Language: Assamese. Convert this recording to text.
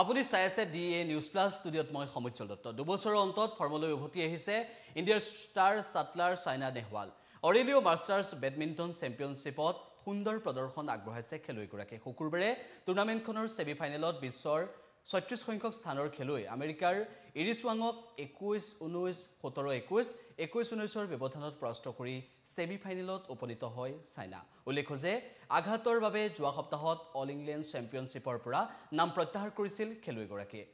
আপুনি চাই আছে ডি এ নিউজ প্লাছ ষ্টুডিঅ'ত মই সমুজ্জ্বল দত্ত। দুবছৰৰ অন্তত ফৰ্মলৈ উভতি আহিছে ইণ্ডিয়াৰ ষ্টাৰ ছাটলাৰ চাইনা নেহৱাল। অৰেলিঅ' মাষ্টাৰ্ছ বেডমিণ্টন চেম্পিয়নশ্বিপত সুন্দৰ প্ৰদৰ্শন আগবঢ়াইছে খেলুৱৈগৰাকীয়ে। শুকুৰবাৰে টুৰ্ণামেণ্টখনৰ ছেমি ফাইনেলত বিশ্বৰ ছয়ত্ৰিছ সংখ্যক স্থানৰ খেলুৱৈ। আমেৰিকাৰ ইৰিছৱাঙক একৈছ ঊনৈছ সোতৰ একৈছ একৈছ ঊনৈছৰ ব্যৱধানত পৰাস্ত কৰি ছেমি ফাইনেলত উপনীত হয় চাইনা। উল্লেখ্য যে আঘাতৰ বাবে যোৱা সপ্তাহত অল ইংলেণ্ড চেম্পিয়নশ্বিপৰ পৰা নাম প্ৰত্যাহাৰ কৰিছিল খেলুৱৈগৰাকীয়ে।